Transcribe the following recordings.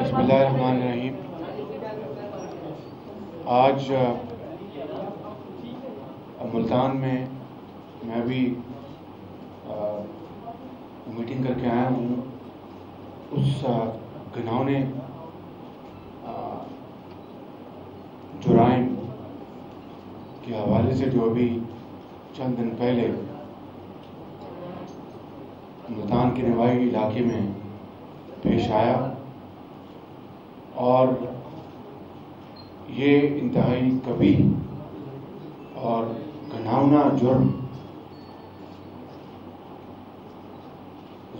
बसमीम आज मुल्तान में मैं भी आ, मीटिंग करके आया हूँ। उस घिनौने जुराइम के हवाले से जो अभी चंद दिन पहले मुल्तान के नवाई इलाके में पेश आया। और ये इंतहाई कभी और घनावना जुर्म,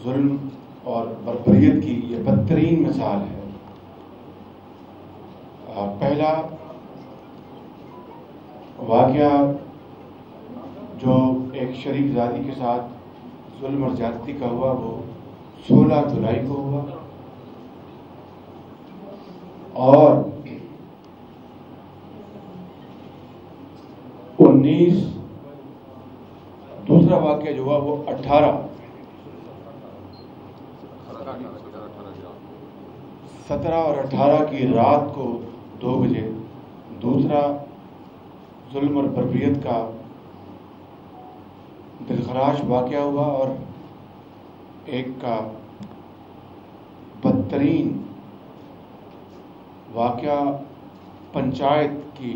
जुल्म और बरबरीत की ये बदतरीन मिसाल है। पहला वाक़ जो एक शरीफ जादी के साथ जुल्म और ज्यादती का हुआ, वो 16 जुलाई को हुआ। और 19 दूसरा वाक्य जो हुआ वो 18 सत्रह और अठारह की रात को दो बजे दूसरा जुल्म और बरबियत का दिलखराश वाक़ हुआ और एक का बदतरीन वाक़ पंचायत की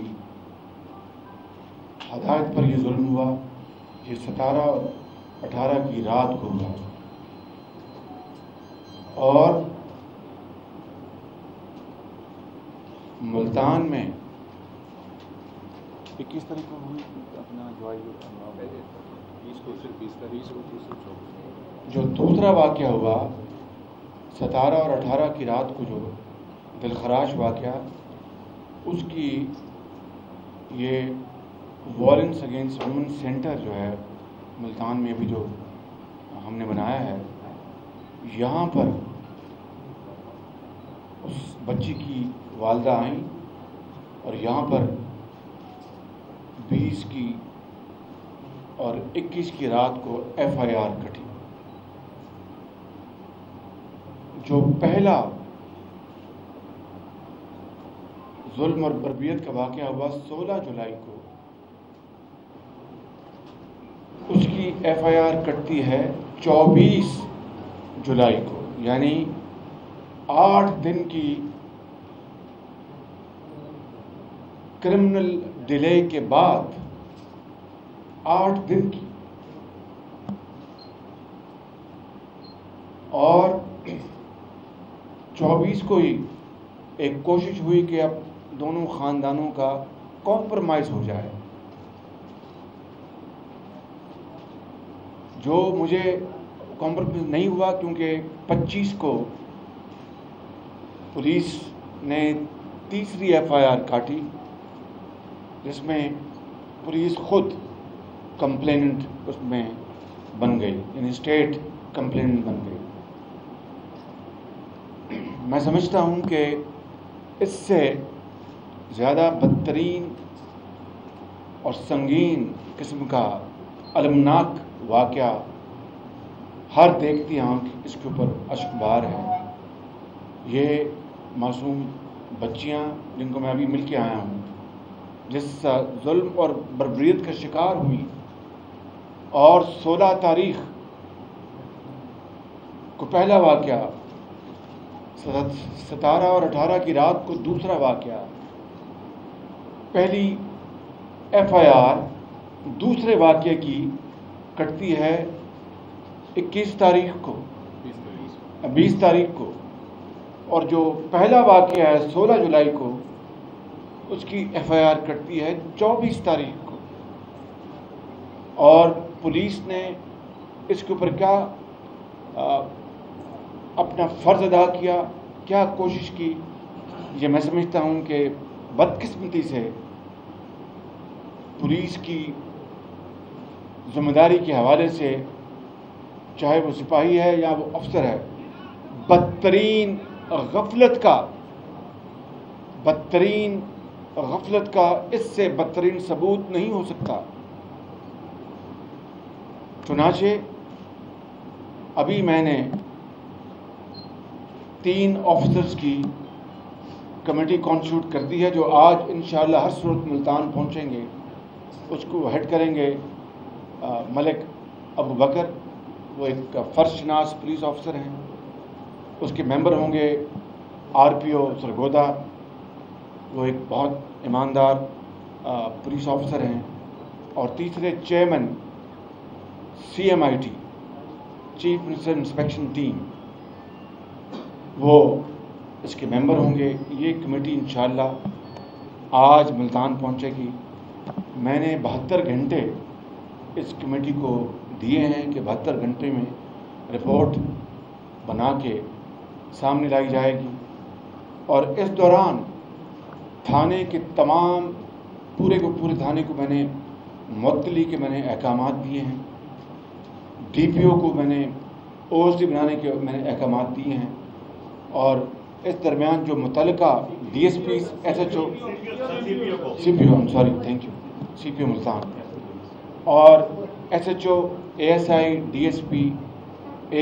हदायत पर यह जुल्म हुआ ये सतारह और अठारह की रात को हुआ। और मुल्तान में इक्कीस तारीख को हुई। अपना जो दूसरा वाक़ हुआ सतारह और अठारह की रात को जो दिलखराश वाक़ उसकी ये वॉलेंस अगेंस्ट वुमेन सेंटर जो है, मुल्तान में भी जो हमने बनाया है, यहाँ पर उस बच्ची की वालदा आई और यहाँ पर 20 की और 21 की रात को एफआईआर कटी। जो पहला जुल्म और बरबियत का वाक़ हुआ 16 जुलाई को। उसकी एफआईआर कटती है 24 जुलाई को, यानी आठ दिन की क्रिमिनल डिले के बाद आठ दिन की। और 24 को ही एक कोशिश हुई कि अब दोनों ख़ानदानों का कॉम्प्रोमाइज़ हो जाए। जो मुझे कॉम्प्रोमाइज़ नहीं हुआ क्योंकि 25 को पुलिस ने तीसरी एफआईआर काटी, जिसमें पुलिस खुद कंप्लेनेंट उसमें बन गई, यानी स्टेट कंप्लेनेंट बन गई। मैं समझता हूँ कि इससे ज़्यादा बदतरीन और संगीन किस्म का अलमनाक वाक़ हर देखती आँख इसके ऊपर अशकबार है। ये मासूम बच्चियाँ जिनको मैं अभी मिल के आया हूँ, जिस जुल्म और बरबरीत का शिकार हुई, और 16 तारीख को पहला वाक़ सतारह और अठारह की रात को दूसरा वाक़ पहली एफआईआर दूसरे वाक्य की कटती है 21 तारीख को। 20 तारीख को। और जो पहला वाक़ है 16 जुलाई को उसकी एफआईआर कटती है 24 तारीख को। और पुलिस ने इसके ऊपर क्या आ, अपना फ़र्ज़ अदा किया क्या कोशिश की ये मैं समझता हूँ कि बदकिस्मती से पुलिस की ज़िम्मेदारी के हवाले से, चाहे वो सिपाही है या वो अफसर है, बदतरीन गफलत का, बदतरीन गफलत का इससे बदतरीन सबूत नहीं हो सकता। चुनाचे, अभी मैंने तीन ऑफिसर्स की कमेटी कॉन्स्टिट्यूट कर दी है, जो आज इन हर सूरत मुल्तान पहुँचेंगे। उसको हेड करेंगे मलिक अबू बकर, वो एक फ़र्शनास पुलिस ऑफिसर हैं। उसके मेंबर होंगे आरपीओ सरगोदा, वो एक बहुत ईमानदार पुलिस ऑफिसर हैं। और तीसरे chairman, CMIT, chief minister inspection team, वो इसके मेंबर होंगे। ये कमेटी इंशाल्लाह आज मुल्तान पहुंचेगी। मैंने बहत्तर घंटे इस कमेटी को दिए हैं कि बहत्तर घंटे में रिपोर्ट बना के सामने लाई जाएगी। और इस दौरान थाने के तमाम, पूरे को पूरे थाने को मैंने मुतली के मैंने अहकाम दिए हैं। डीपीओ को मैंने ओएसडी बनाने के मैंने अहकाम दिए हैं। और इस दरमियान जो मुतल P O sorry thank you C P O Multan और ओ ए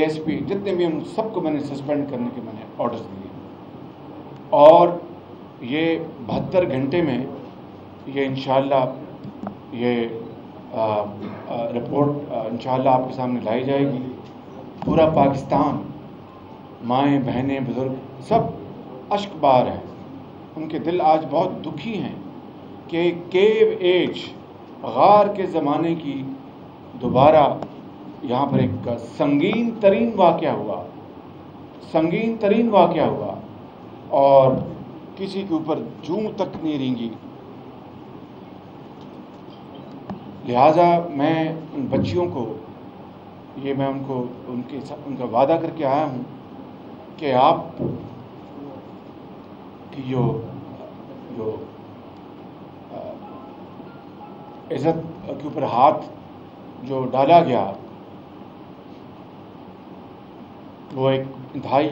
एस पी जितने भी उन सबको मैंने सस्पेंड करने के मैंने ऑर्डर्स दिए। और ये बहत्तर घंटे में ये इन ये रिपोर्ट इन आपके सामने लाई जाएगी। पूरा पाकिस्तान, माएँ, बहनें, बुज़ुर्ग, सब अश्कबार हैं। उनके दिल आज बहुत दुखी हैं कि केव एज गार के ज़माने की दोबारा यहाँ पर एक संगीन तरीन वाक़ हुआ। संगीन तरीन वाक़ हुआ और किसी के ऊपर जूं तक नहीं रेंगी। लिहाजा मैं उन बच्चियों को, ये मैं उनको, उनके उनका वादा करके आया हूँ कि आप जो जो इज़्ज़त के ऊपर हाथ जो डाला गया, वो एक इंतहाई,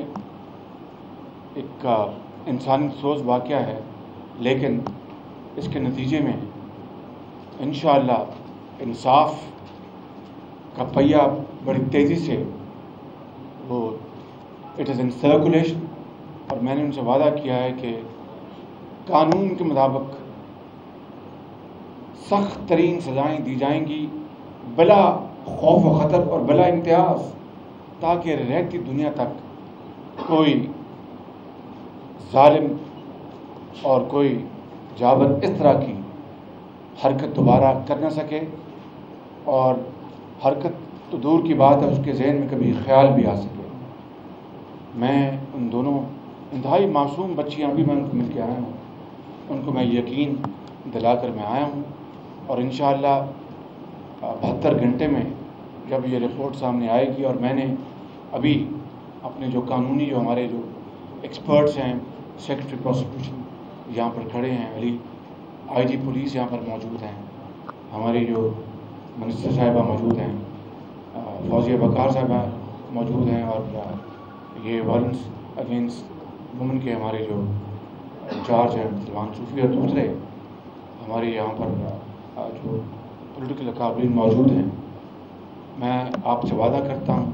एक इंसानी सोच वाक़ है, लेकिन इसके नतीजे में इन इंसाफ का पहिया बड़ी तेज़ी से वो इट इज़ इन सर्कुलेशन और मैंने उनसे वादा किया है कि कानून के मुताबिक सख्त तरीन सज़ाएँ दी जाएँगी, बिला खौफ ख़तर और बला इम्तियाज़, ताकि रहती दुनिया तक कोई जालिम और कोई जाबर इस तरह की हरकत दोबारा कर ना सके। और हरकत तो दूर की बात है, उसके जहन में कभी ख्याल भी आ सके। मैं उन दोनों इंतहाई मासूम बच्चियाँ भी मैं उनको मिल के आया हूँ। उनको मैं यकीन दिला कर मैं आया हूँ और इन बहत्तर घंटे में जब ये रिपोर्ट सामने आएगी और मैंने अभी अपने जो कानूनी, जो हमारे जो एक्सपर्ट्स हैं, सेक्रेटरी प्रोसिक्यूशन यहाँ पर खड़े हैं अली आईजी पुलिस यहाँ पर मौजूद हैं, हमारे जो मिनिस्टर साहिबा मौजूद हैं फौजी बकार साहबा मौजूद हैं और ये वायलेंस अगेंस्ट वुमेन के हमारे जो इंचार्ज हैं सलमान सूफी और दूसरे, हमारे यहाँ पर जो पोलिटिकल अकाबरीन मौजूद हैं, मैं आपसे वादा करता हूँ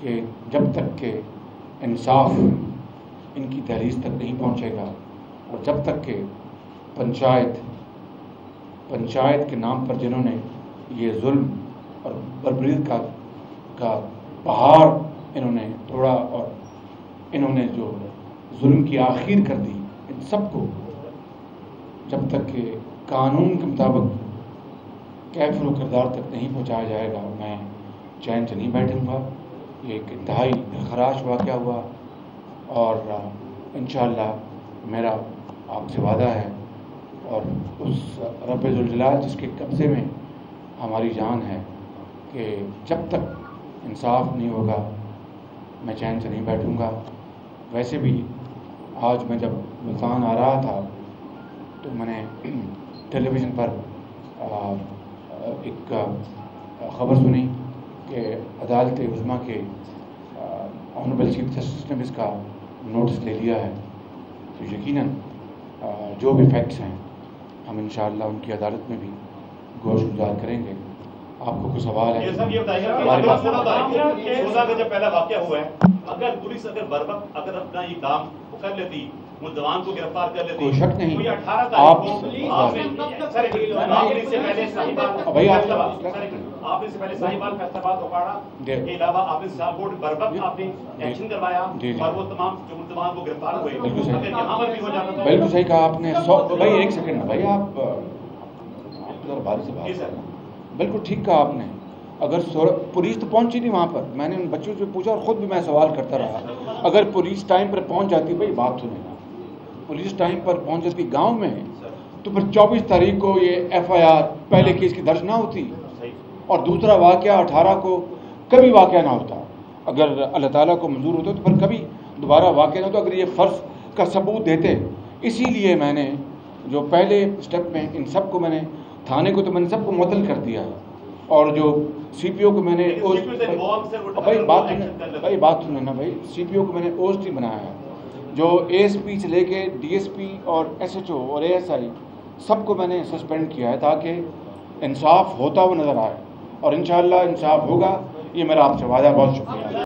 कि जब तक के इंसाफ इनकी दहलीज तक नहीं पहुँचेगा और जब तक के पंचायत पंचायत के नाम पर जिन्होंने ये जुल्म और बरबरीत का का पहाड़ इन्होंने तोड़ा और इन्होंने जो जुल्म की आखिर कर दी। इन सबको जब तक के कानून के मुताबिक कैफर किरदार तक नहीं पहुँचाया जाएगा, मैं चैन से नहीं बैठूँगा। ये एक इंतहाई खराश वाक़ हुआ और इन मेरा आपसे वादा है और उस रबाल जिसके कब्ज़े में हमारी जान है कि जब तक इंसाफ नहीं होगा, मैं चैन से नहीं बैठूँगा। वैसे भी आज मैं जब मुल्तान आ रहा था तो मैंने टेलीविज़न पर एक ख़बर सुनी कि अदालत उज़मा के ऑनरेबल चीफ जस्टिस ने भी इसका नोटिस ले लिया है। तो यकीनन जो भी फैक्ट्स हैं, हम इन उनकी अदालत में भी गोश गुजार करेंगे। आपको कुछ सवाल है ये सब ये बताइए कि हमारी बात- सोलह का जब पहला वाक्य हुआ है अगर पुलिस अगर बर वक्त अगर अपना ये काम कर लेती मुलजमान को गिरफ़्तार कर लेती कोई शक नहीं। तो आप- को आपने पहले साहिबाल भाई, आप- इससे पहले साहिबाल फैसलाबाद उखाड़ा जी। के अलावा आपने सालकोट बर वक्त जी। आपने। एक्शन करवाया। और वो तमाम जो मुलजमान को गिरफ़्तार हुए बिल्कुल सही। अगर यहाँ पर भी हो जाता तो बिल्कुल सही कहा आपने सौ भाई एक सेकंड भाई आप आप जरा बारी से बात जी, सर। करें। बिल्कुल ठीक कहा आपने। अगर पुलिस तो पहुँची नहीं वहाँ पर। मैंने उन बच्चों से पूछा और ख़ुद भी मैं सवाल करता रहा। अगर पुलिस टाइम पर पहुँच जाती भाई, बात सुने ना। पुलिस टाइम पर पहुँच जाती गाँव में तो फिर 24 तारीख को ये एफआईआर, पहले केस की दर्ज ना होती। और दूसरा वाक़ अठारह को कभी वाक़ ना होता। अगर अल्लाह ताला को मंजूर होता तो फिर कभी दोबारा वाक़ ना होता। अगर ये फ़र्ज़ का सबूत देते। इसीलिए मैंने जो पहले स्टेप में इन सबको मैंने थाने को तो मैंने सबको मुतल कर दिया। है और जो सीपीओ को मैंने ओस- भाई बात भाई बात सुने ना भाई सीपीओ को मैंने ओएसटी बनाया है। जो एएसपी से लेके डीएसपी और एसएचओ और एएसआई सबको मैंने सस्पेंड किया है ताकि इंसाफ होता हुआ नज़र आए। और इंशाल्लाह इंसाफ होगा ये मेरा आपसे वादा बहुत शुक्रिया।